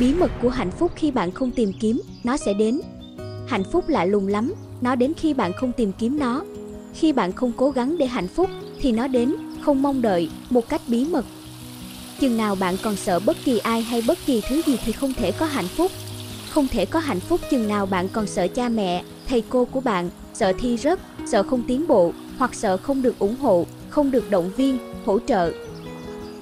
bí mật của hạnh phúc khi bạn không tìm kiếm, nó sẽ đến. Hạnh phúc lạ lùng lắm, nó đến khi bạn không tìm kiếm nó. Khi bạn không cố gắng để hạnh phúc, thì nó đến, không mong đợi, một cách bí mật. Chừng nào bạn còn sợ bất kỳ ai hay bất kỳ thứ gì thì không thể có hạnh phúc. Không thể có hạnh phúc chừng nào bạn còn sợ cha mẹ, thầy cô của bạn, sợ thi rớt, sợ không tiến bộ, hoặc sợ không được ủng hộ, không được động viên, hỗ trợ.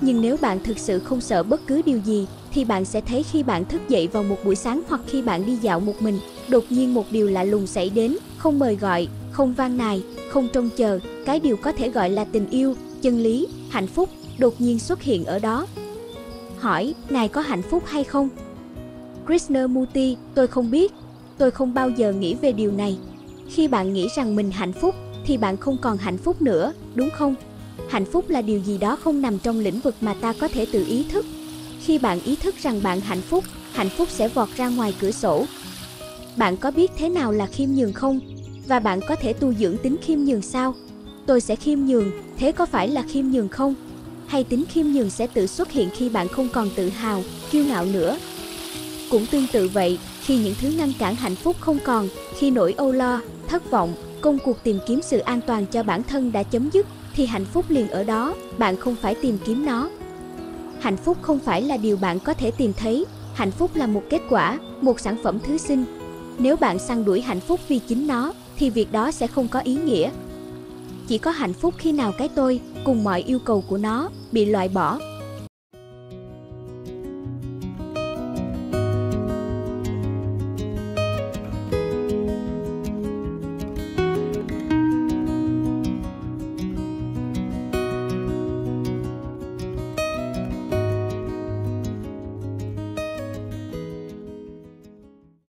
Nhưng nếu bạn thực sự không sợ bất cứ điều gì thì bạn sẽ thấy khi bạn thức dậy vào một buổi sáng hoặc khi bạn đi dạo một mình, đột nhiên một điều lạ lùng xảy đến, không mời gọi, không van nài, không trông chờ. Cái điều có thể gọi là tình yêu, chân lý, hạnh phúc đột nhiên xuất hiện ở đó. Hỏi, ngài có hạnh phúc hay không? Krishnamurti tôi không biết. Tôi không bao giờ nghĩ về điều này. Khi bạn nghĩ rằng mình hạnh phúc, thì bạn không còn hạnh phúc nữa, đúng không? Hạnh phúc là điều gì đó không nằm trong lĩnh vực mà ta có thể tự ý thức khi bạn ý thức rằng bạn hạnh phúc hạnh phúc sẽ vọt ra ngoài cửa sổ. Bạn có biết thế nào là khiêm nhường không? Và bạn có thể tu dưỡng tính khiêm nhường sao? Tôi sẽ khiêm nhường, thế có phải là khiêm nhường không? Hay tính khiêm nhường sẽ tự xuất hiện khi bạn không còn tự hào, kiêu ngạo nữa? Cũng tương tự vậy, khi những thứ ngăn cản hạnh phúc không còn, khi nỗi âu lo, thất vọng, công cuộc tìm kiếm sự an toàn cho bản thân đã chấm dứt, thì hạnh phúc liền ở đó, bạn không phải tìm kiếm nó hạnh phúc không phải là điều bạn có thể tìm thấy. Hạnh phúc là một kết quả, một sản phẩm thứ sinh. Nếu bạn săn đuổi hạnh phúc vì chính nó, thì việc đó sẽ không có ý nghĩa. Chỉ có hạnh phúc khi nào cái tôi, cùng mọi yêu cầu của nó, bị loại bỏ.